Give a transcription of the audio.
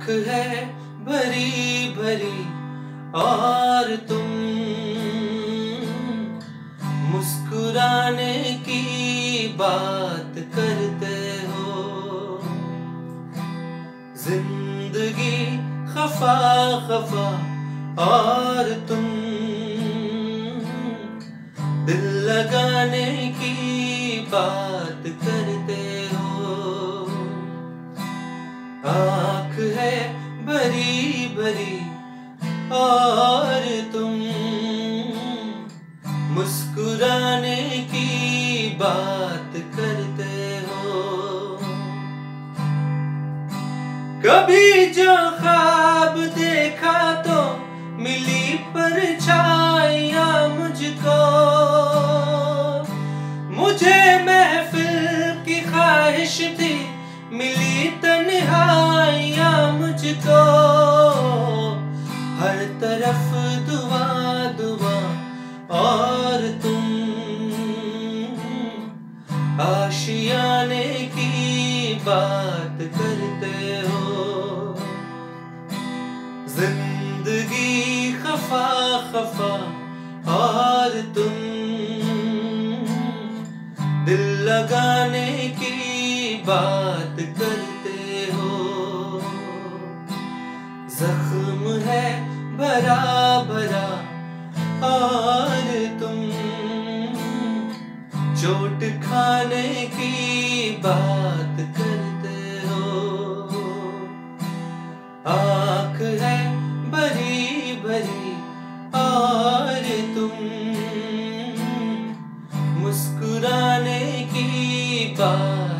آنکھ ہے بھری بھری اور تم مسکرانے کی بات کرتے ہو۔ زندگی خفا خفا اور تم دل لگانے کی بات کرتے آنکھ ہے بری بری اور تم مسکرانے کی بات کرتے ہو کبھی جو خواب دیکھا تو طرف دعا دعا، اور تم۔ آشیانے کی بات کرتے ہو۔ زندگی خفا خفا، اور تم۔ دل لگانے کی بات کرتے ہو۔ زخم چوٹ کھانے کی بات کرتے ہو۔ آنکھ ہے بری بری اور تم مسکرانے کی بات